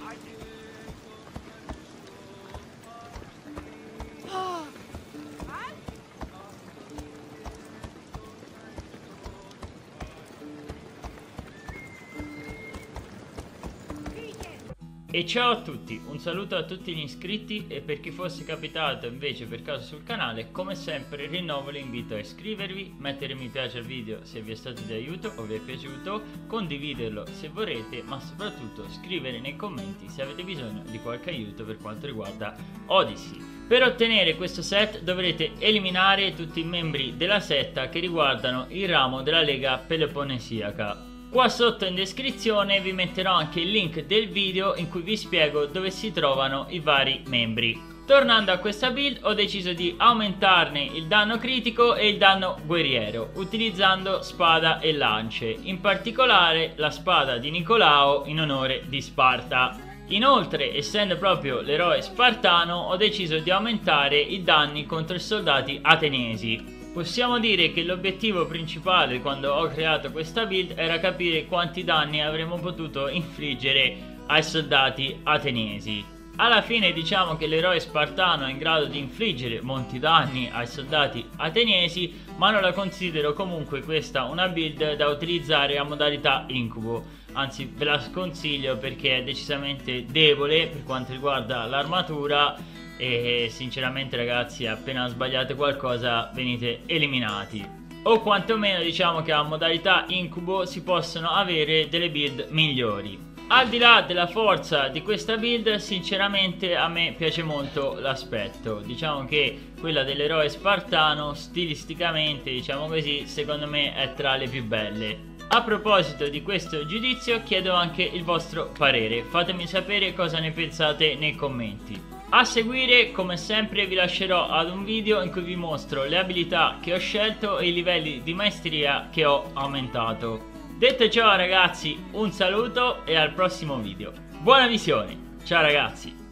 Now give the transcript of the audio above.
相い E ciao a tutti, un saluto a tutti gli iscritti e per chi fosse capitato invece per caso sul canale, come sempre rinnovo l'invito a iscrivervi, mettere mi piace al video se vi è stato di aiuto o vi è piaciuto, condividerlo se vorrete, ma soprattutto scrivere nei commenti se avete bisogno di qualche aiuto per quanto riguarda Odyssey. Per ottenere questo set dovrete eliminare tutti i membri della setta che riguardano il ramo della Lega Peloponnesiaca. Qua sotto in descrizione vi metterò anche il link del video in cui vi spiego dove si trovano i vari membri. Tornando a questa build ho deciso di aumentarne il danno critico e il danno guerriero utilizzando spada e lance, in particolare la spada di Nicolao in onore di Sparta. Inoltre, essendo proprio l'eroe spartano, ho deciso di aumentare i danni contro i soldati ateniesi, Possiamo dire che l'obiettivo principale quando ho creato questa build era capire quanti danni avremmo potuto infliggere ai soldati ateniesi. Alla fine diciamo che l'eroe spartano è in grado di infliggere molti danni ai soldati ateniesi, ma non la considero comunque questa una build da utilizzare a modalità incubo. Anzi ve la sconsiglio perché è decisamente debole per quanto riguarda l'armatura e sinceramente ragazzi appena sbagliate qualcosa venite eliminati. O quantomeno diciamo che a modalità incubo si possono avere delle build migliori. Al di là della forza di questa build sinceramente a me piace molto l'aspetto. Diciamo che quella dell'eroe spartano stilisticamente diciamo così secondo me è tra le più belle. A proposito di questo giudizio chiedo anche il vostro parere. Fatemi sapere cosa ne pensate nei commenti a seguire, come sempre, vi lascerò ad un video in cui vi mostro le abilità che ho scelto e i livelli di maestria che ho aumentato. Detto ciò ragazzi, un saluto e al prossimo video. Buona visione! Ciao ragazzi!